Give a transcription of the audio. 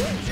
Woo!